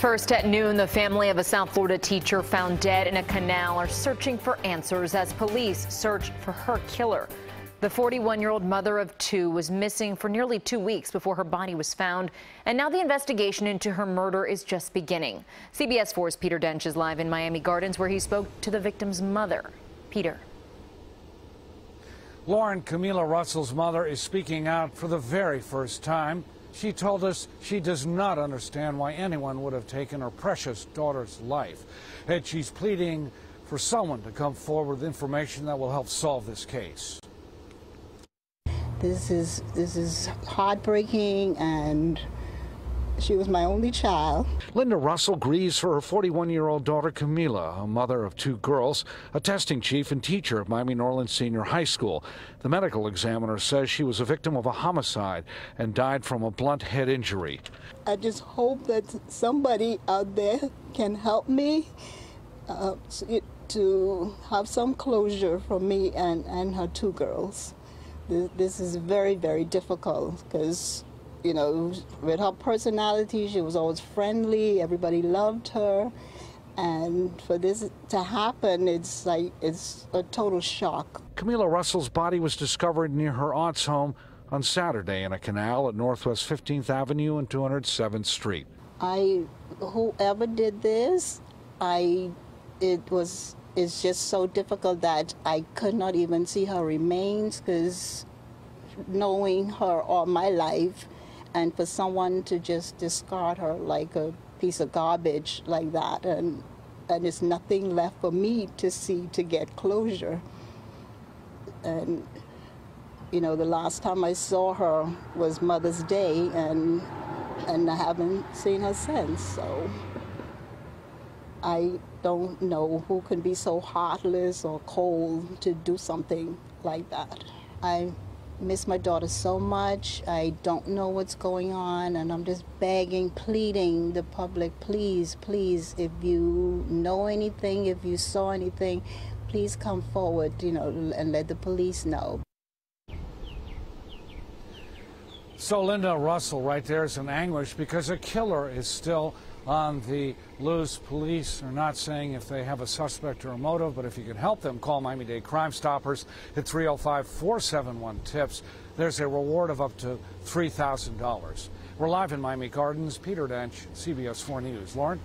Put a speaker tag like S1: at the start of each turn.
S1: First at noon, the family of a South Florida teacher found dead in a canal are searching for answers as police search for her killer. The 41 year old mother of two was missing for nearly two weeks before her body was found, and now the investigation into her murder is just beginning. CBS 4's Peter D'Oench is live in Miami Gardens where he spoke to the victim's mother. Peter.
S2: Lauren Kameela Russell's mother is speaking out for the very first time. She told us she does not understand why anyone would have taken her precious daughter's life. And she's pleading for someone to come forward with information that will help solve this case.
S3: This is this is heartbreaking and she was my only child.
S2: Linda Russell grieves for her 41 year old daughter Kameela, a mother of two girls, a testing chief and teacher at Miami Norland Senior High School. The medical examiner says she was a victim of a homicide and died from a blunt head injury.
S3: I just hope that somebody out there can help me uh, to have some closure for me and, and her two girls. This is very, very difficult because you know, with her personality, she was always friendly. Everybody loved her. And for this to happen, it's like it's a total shock.
S2: Kameela Russell's body was discovered near her aunt's home on Saturday in a canal at Northwest 15th Avenue and 207th Street.
S3: I, whoever did this, I, it was, it's just so difficult that I could not even see her remains because knowing her all my life, and for someone to just discard her like a piece of garbage like that and and there's nothing left for me to see to get closure and you know the last time I saw her was Mother's Day and and I haven't seen her since so I don't know who can be so heartless or cold to do something like that. I miss my daughter so much. I don't know what's going on, and I'm just begging, pleading the public, please, please, if you know anything, if you saw anything, please come forward, you know, and let the police know.
S2: So Linda Russell right there is in anguish because a killer is still on the loose. Police are not saying if they have a suspect or a motive, but if you can help them, call Miami Dade Crime Stoppers at 305 471 TIPS. There's a reward of up to $3,000. We're live in Miami Gardens. Peter D'Oench, CBS 4 News. Lauren?